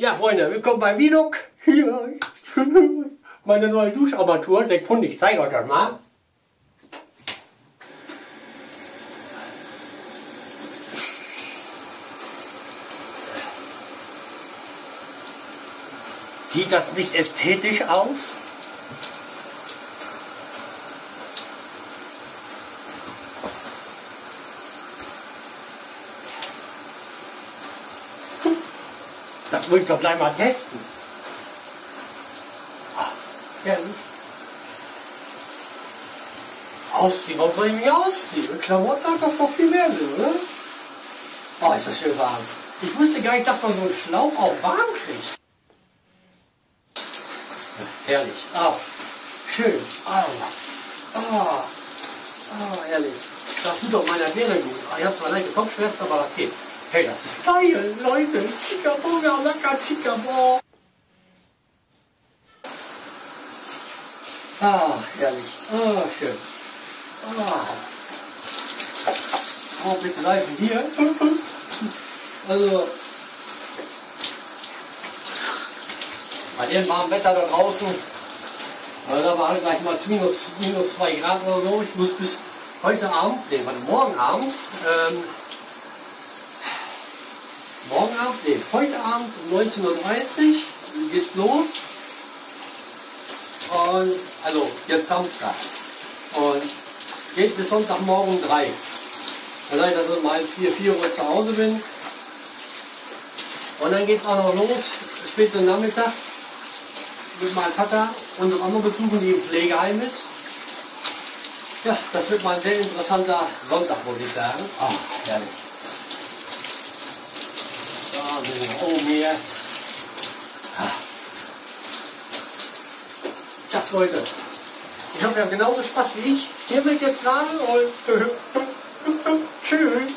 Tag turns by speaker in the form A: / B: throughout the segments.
A: Ja, Freunde, willkommen bei Vlog. Hier. Meine neue Duscharmatur, Sekunde, ich zeige euch das mal. Sieht das nicht ästhetisch aus? Das muss ich doch gleich mal testen. Herrlich. Ausziehen, warum soll ich mich ausziehen? Klamotten hat das doch viel mehr oder? Oh, ist das schön warm. Ich wusste gar nicht, dass man so einen Schlauch auch warm kriegt. Herrlich. Ah, schön. Ah, ah, ah, herrlich. Das tut doch meiner Birne gut. Ah, ich habe zwar leichte Kopfschmerzen, aber das geht. Hey, das ist geil, Leute. Chickaboga, lecker Chickabo. Ah, herrlich. Ah, schön. Ah. Oh, bitte Reifen hier. Also, bei dem warmen Wetter da draußen, also da war gleich mal minus, minus 2 Grad oder so. Ich muss bis heute Abend, nee, morgen Abend, ähm, Abend, heute Abend um 19.30 Uhr geht's los. Und, also, jetzt Samstag. Und geht bis Sonntagmorgen um 3. Dann sage ich, dass mal 4, 4 Uhr zu Hause bin. Und dann geht es auch noch los, später Nachmittag, mit meinem Vater unsere Mama besuchen, die im Pflegeheim ist. Ja, das wird mal ein sehr interessanter Sonntag, würde ich sagen. Ach, herrlich. Da sind wir oben hier. Ja, Leute, ihr habt genauso Spaß wie ich. Hier wird jetzt gerade und tschüss.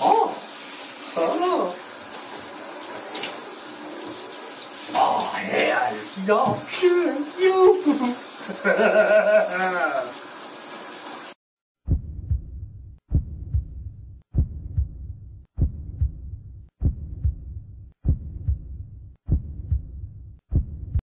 A: Oh. Oh. Oh, herrlich. Ja, schön. Juhu.